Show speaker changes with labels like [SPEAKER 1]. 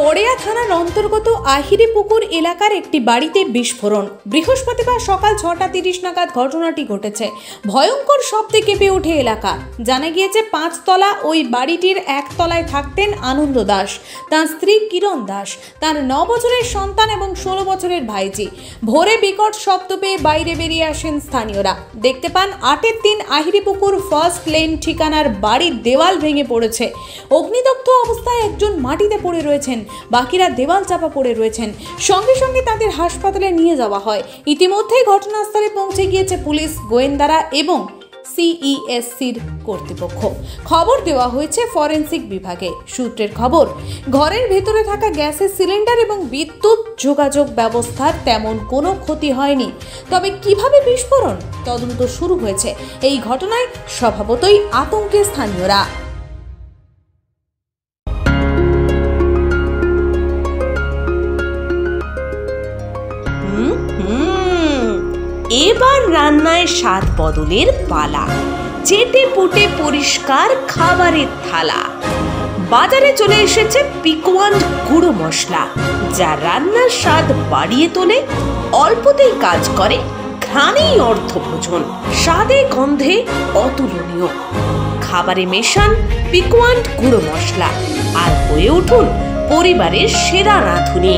[SPEAKER 1] কড়িয়া থানার অন্তর্গত আহিরি পুকুর এলাকার একটি বাড়িতে বিস্ফোরণ। বৃহস্পতিবার সকাল ছটা তিরিশ নাগাদ ঘটনাটি ঘটেছে। ভয়ঙ্কর শব্দে কেঁপে ওঠে এলাকা। জানা গিয়েছে, পাঁচতলা ওই বাড়িটির একতলায় থাকতেন আনন্দ দাস। তাঁর স্ত্রী কিরণ দাস। তার ন বছরের সন্তান এবং ষোলো বছরের ভাইজি ভোরে বিকট শব্দ পেয়ে বাইরে বেরিয়ে আসেন স্থানীয়রা। দেখতে পান, আটের দিন আহিরি পুকুর ফার্স্ট লেন ঠিকানার বাড়ির দেওয়াল ভেঙে পড়েছে। অগ্নিদগ্ধ অবস্থায় একজন মাটিতে পড়ে রয়েছেন। বাকিরা দেওয়াল চাপা পড়ে রয়েছেন। সঙ্গে সঙ্গে তাদের হাসপাতালে নিয়ে যাওয়া হয়। ইতিমধ্যেই ঘটনাস্থলে পৌঁছে গিয়েছে পুলিশ, গোয়েন্দারা এবং সিইএসসির কর্তৃপক্ষ। খবর দেওয়া হয়েছে ফরেন্সিক বিভাগে। সূত্রের খবর, ঘরের ভেতরে থাকা গ্যাসের সিলিন্ডার এবং বিদ্যুৎ যোগাযোগ ব্যবস্থার তেমন কোনো ক্ষতি হয়নি। তবে কীভাবে বিস্ফোরণ? তদন্ত শুরু হয়েছে। এই ঘটনায় স্বভাবতই আতঙ্কে স্থানীয়রা।
[SPEAKER 2] এবার রান্নায় স্বাদ বদলের পালা। চেটে পুটে পরিষ্কার খাবারের থালা। বাজারে চলে এসেছে পিকোয়ান্ড গুঁড়ো মশলা, যা রান্নার স্বাদ বাড়িয়ে তোলে, অল্পতেই কাজ করে ঘ্রাণেই অর্থভোজন, স্বাদে গন্ধে অতুলনীয়। খাবারে মেশান পিকোয়ান্ড গুঁড়ো মশলা, আর হয়ে উঠুন পরিবারের সেরা রাঁধুনি।